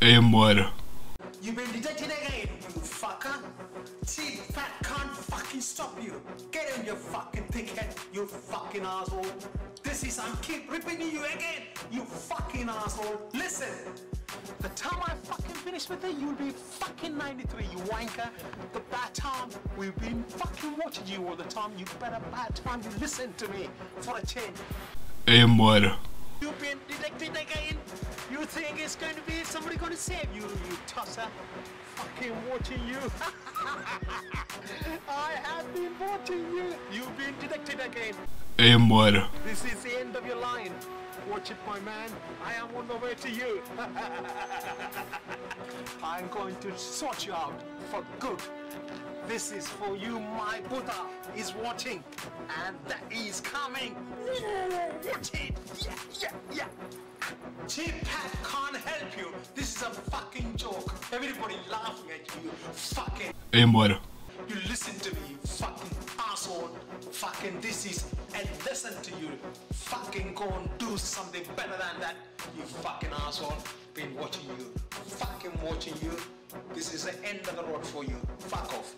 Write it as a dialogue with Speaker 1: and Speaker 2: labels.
Speaker 1: Aimware.
Speaker 2: You've been detected again, you fucker. See, fat can't fucking stop you. Get in your fucking thickhead, you fucking asshole. This is, I'm keep repeating you again, you fucking asshole. Listen, the time I fucking finish with it, you'll be fucking 93, you wanker. The bad time, we've been fucking watching you all the time. You better bad time, you listen to me for a change.
Speaker 1: Aimware.
Speaker 2: You've been it's going to be somebody going to save you, you tosser? Fucking watching you. I have been watching you. You've been detected again.
Speaker 1: Aimware.
Speaker 2: This is the end of your line. Watch it, my man. I am on the way to you. I'm going to sort you out for good. This is for you, my Buddha is watching, and that is coming. Watch it. Yeah, yeah, yeah. Cheap Pat can't help you. This is a fucking joke. Everybody laughing at you. Fucking.
Speaker 1: Aimware.
Speaker 2: You listen to me, fucking asshole. Fucking this is and listen to you. Fucking go and do something better than that. You fucking asshole. Been watching you. Fucking watching you. This is the end of the road for you. Fuck off.